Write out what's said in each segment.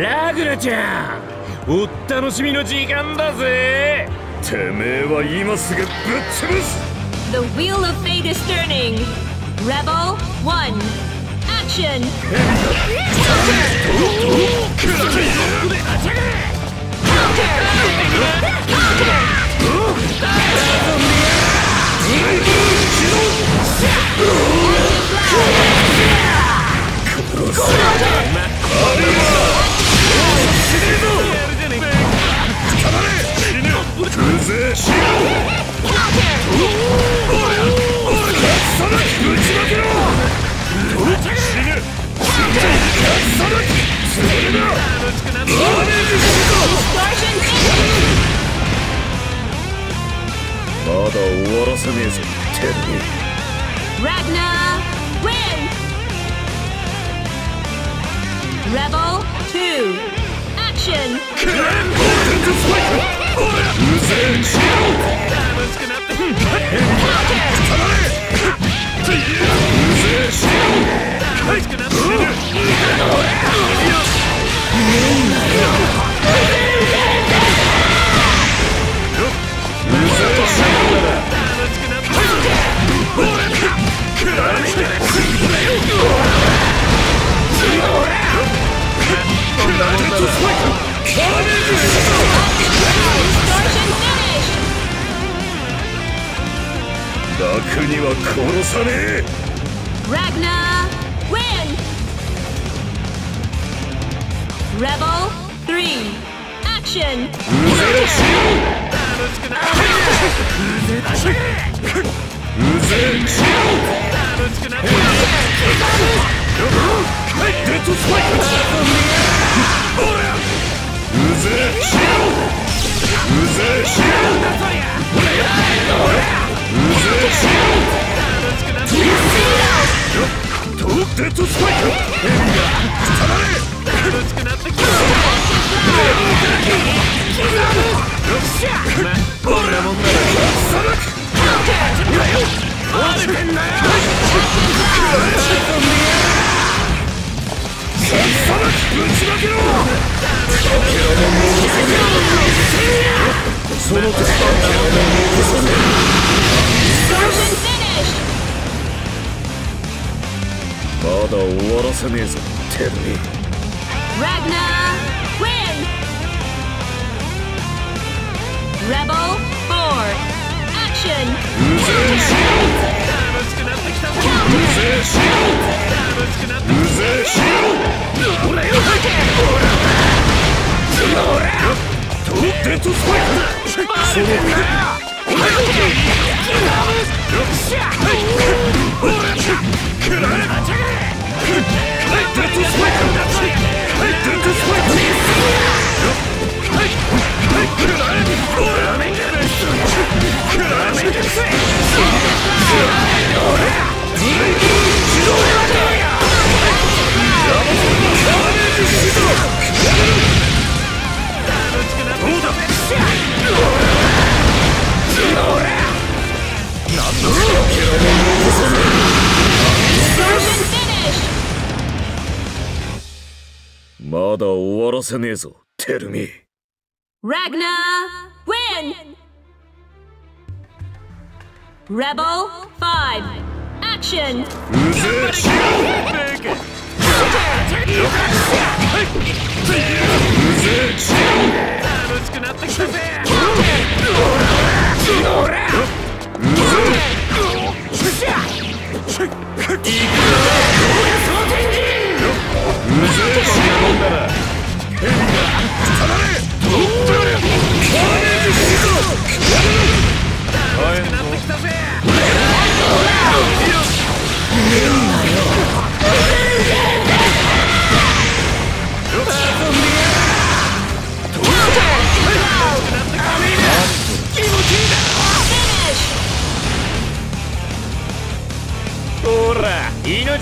ラグナちゃんお楽しみの時間だぜてめえは今すぐぶっ潰す The wheel of fate is turning Rebel 1 Action Counter Counter Counter 殺せぜしまだ終わらせねえぞ。てめえラグナーウィン Level 2 Action! Can I hold Shield! 僕には殺さねえ。ラグナーウィンレボル3アクションうぜろしよ楽しくなってうぜうぜしよ楽しくなってデッドスパイクうぜしようぜしよそのドスパイきよもうなさだよだ終わらせねえぞてめえラグナーウィンレボルフォーアクションうぜえし楽しくなってきたぞうぜえし楽しくなってきたうぜえし俺を吐け俺を俺をとデッドスパイクそのだ終わらせねえぞ、テルミ。ラグナー、ウィン !Rebel 5、アクションうぜえしろうぜえしろ楽くな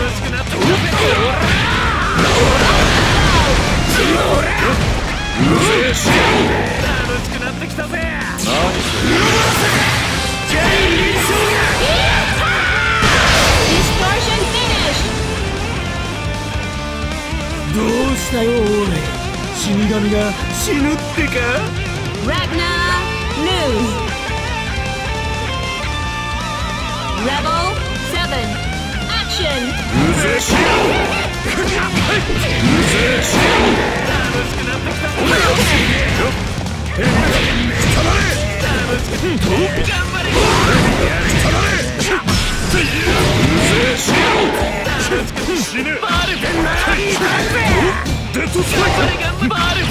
どうしたよオーレ7バレてんなデッドスパイ頑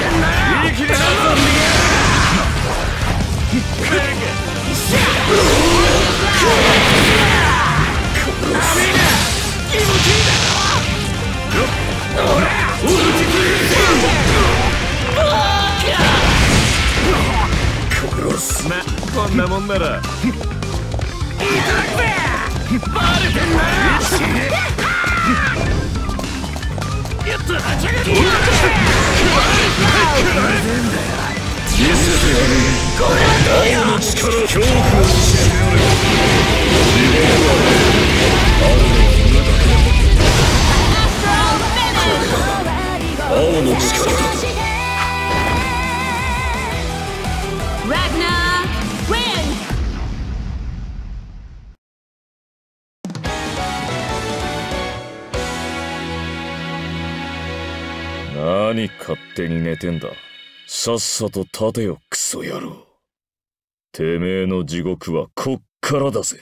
こんなもんなら。青何勝手に寝てんだ。さっさと立てよクソ野郎。てめえの地獄はこっからだぜ。